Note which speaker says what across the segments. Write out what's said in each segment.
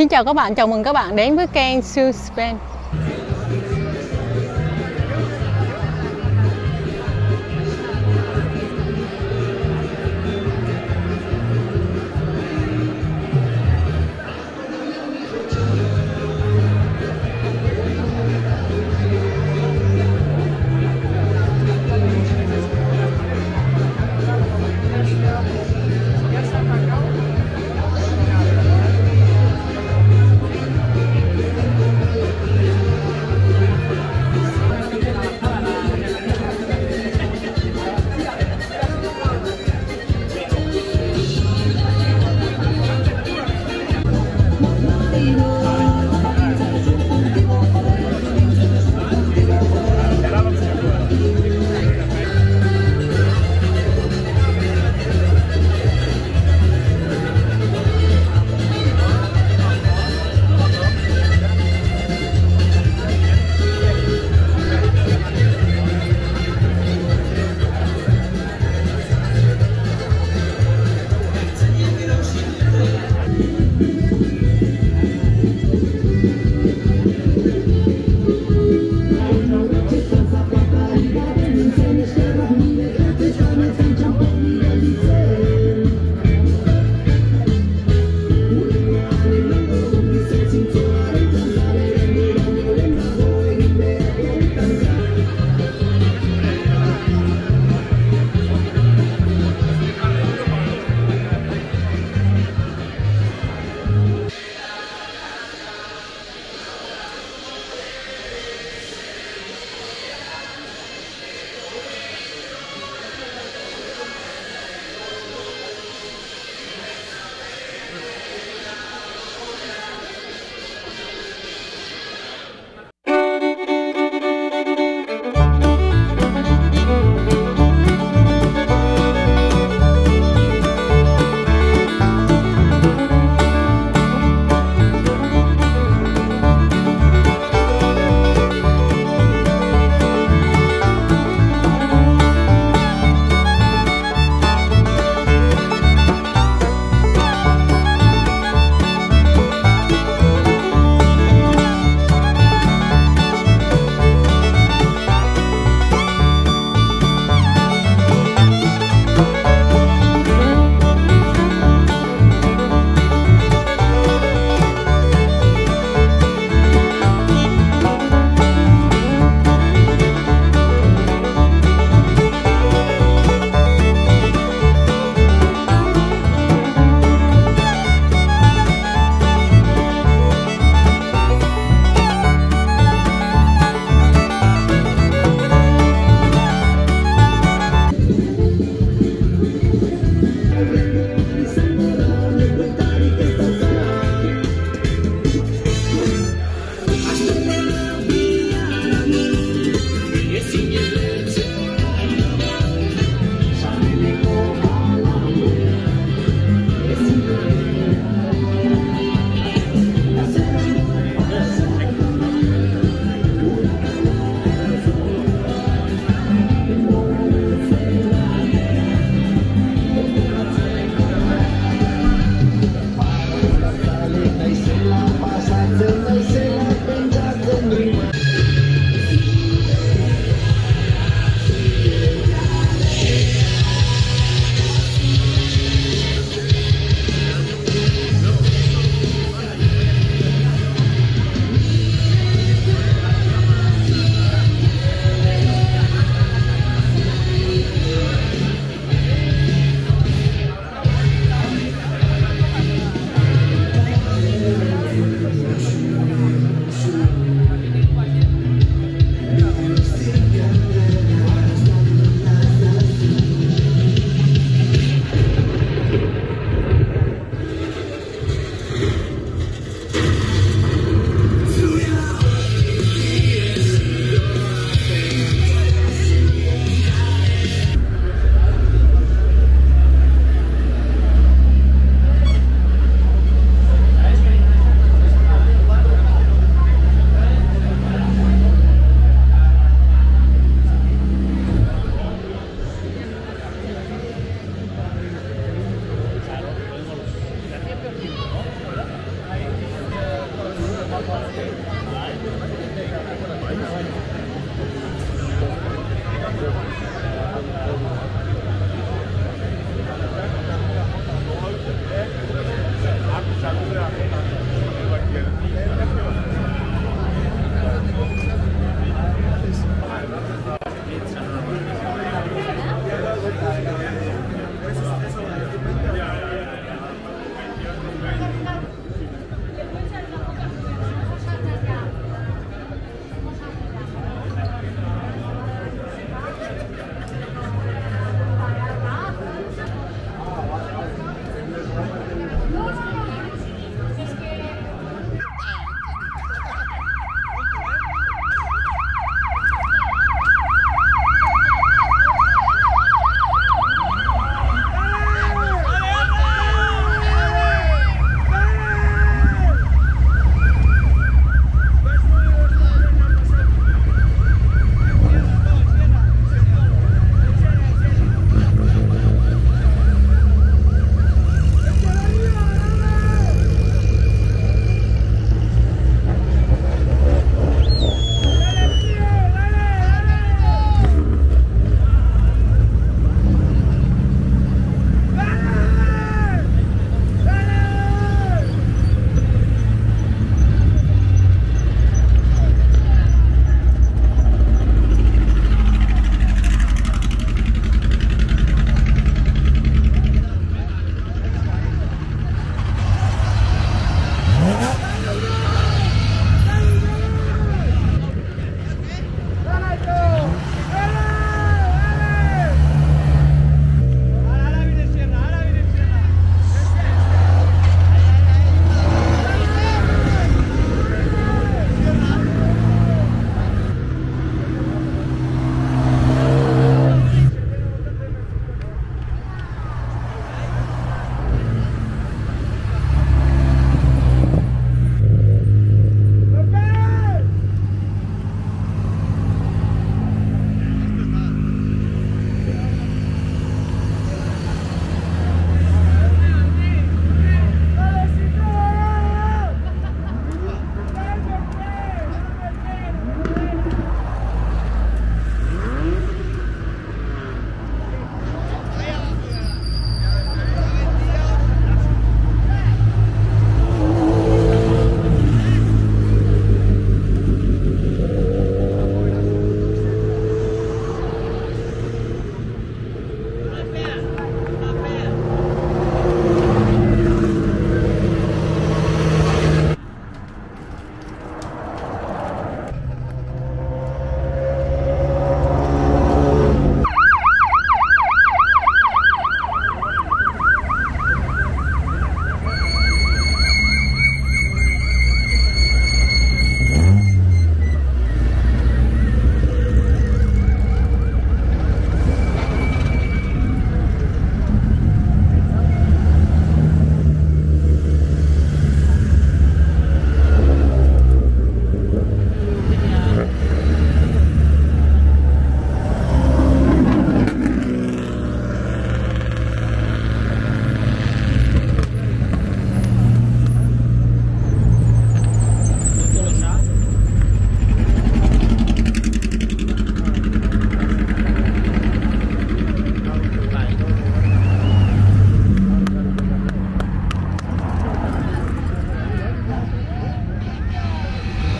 Speaker 1: Xin chào các bạn, chào mừng các bạn đến với kênh Sue Spain.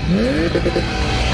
Speaker 1: Mm-hmm.